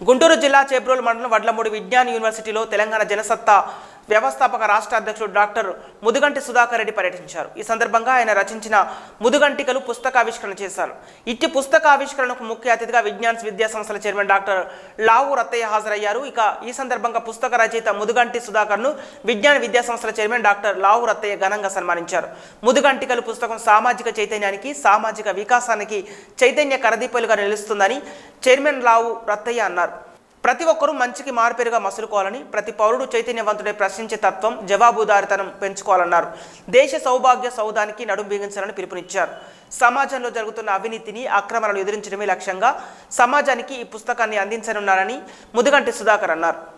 గుంటూరు జిల్లా చేబ్రోలు మండలం వడ్లమూడి విజ్ఞాన్ యూనివర్సిటీలో తెలంగాణ జనసత్తా వ్యవస్థాపక రాష్ట్ర అధ్యక్షుడు డాక్టర్ ముదుగంటి సుధాకర్ రెడ్డి పర్యటించారు. ఈ సందర్భంగా ఆయన రచించిన ముదుగంటికలు పుస్తకావిష్కరణ చేశారు. ఇట్టి పుస్తకావిష్కరణకు ముఖ్య అతిథిగా విజ్ఞాన్ విద్యా సంస్థల చైర్మన్ డాక్టర్ లావు రత్తయ్య హాజరయ్యారు. ఇక ఈ సందర్భంగా పుస్తక రచయిత ముదుగంటి సుధాకర్ను విజ్ఞాన విద్యా సంస్థల చైర్మన్ డాక్టర్ లావు రత్తయ్య ఘనంగా సన్మానించారు. ముదుగంటికలు పుస్తకం సామాజిక చైతన్యానికి సామాజిక వికాసానికి చైతన్య కరదీపలుగా నిలుస్తుందని చైర్మన్ లావు రత్తయ్య అన్నారు. ప్రతి ఒక్కరూ మంచికి మార్పేరుగా మసులుకోవాలని ప్రతి పౌరుడు చైతన్యవంతుడే ప్రశ్నించే తత్వం జవాబుదారితనం పెంచుకోవాలన్నారు. దేశ సౌభాగ్య సౌధానికి నడుం బిగించాలని పిలుపునిచ్చారు. సమాజంలో జరుగుతున్న అవినీతిని అక్రమాలను ఎదిరించడమే లక్ష్యంగా సమాజానికి ఈ పుస్తకాన్ని అందించనున్నారని ముదుగంటి సుధాకర్ అన్నారు.